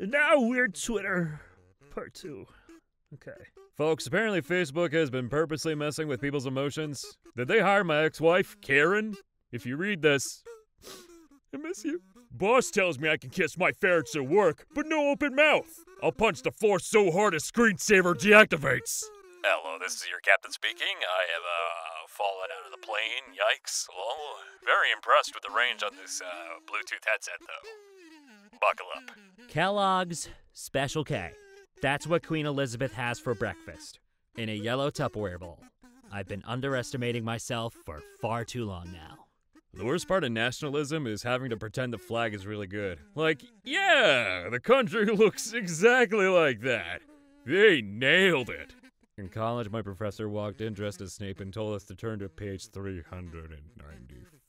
And now weird Twitter. Part two. Okay. Folks, apparently Facebook has been purposely messing with people's emotions. Did they hire my ex wife, Karen? If you read this, I miss you. Boss tells me I can kiss my ferrets at work, but no open mouth. I'll punch the force so hard a screensaver deactivates. Hello, this is your captain speaking. I have uh, fallen out of the plane. Yikes. Well, very impressed with the range on this uh, Bluetooth headset, though. Buckle up. Mm-hmm. Kellogg's Special K. That's what Queen Elizabeth has for breakfast. In a yellow Tupperware bowl. I've been underestimating myself for far too long now. The worst part of nationalism is having to pretend the flag is really good. Like, yeah, the country looks exactly like that. They nailed it. In college, my professor walked in dressed as Snape and told us to turn to page 394.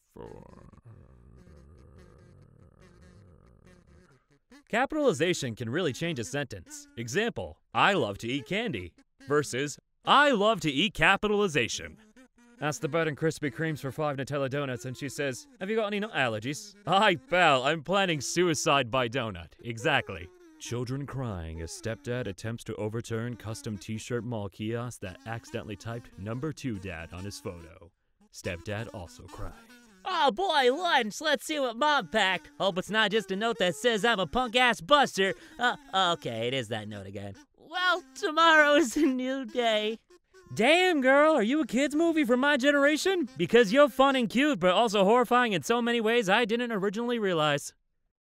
Capitalization can really change a sentence. Example, I love to eat candy versus I love to eat capitalization. Ask the bud and Krispy Kremes for five Nutella donuts, and she says, Have you got any nut allergies? Hi, pal, I'm planning suicide by donut. Exactly. Children crying as stepdad attempts to overturn custom t shirt mall kiosk that accidentally typed number two dad on his photo. Stepdad also crying. Oh boy, lunch! Let's see what mom packed. Hope it's not just a note that says I'm a punk ass buster. Uh, okay, it is that note again. Well, tomorrow is a new day. Damn, girl, are you a kids' movie from my generation? Because you're fun and cute, but also horrifying in so many ways I didn't originally realize.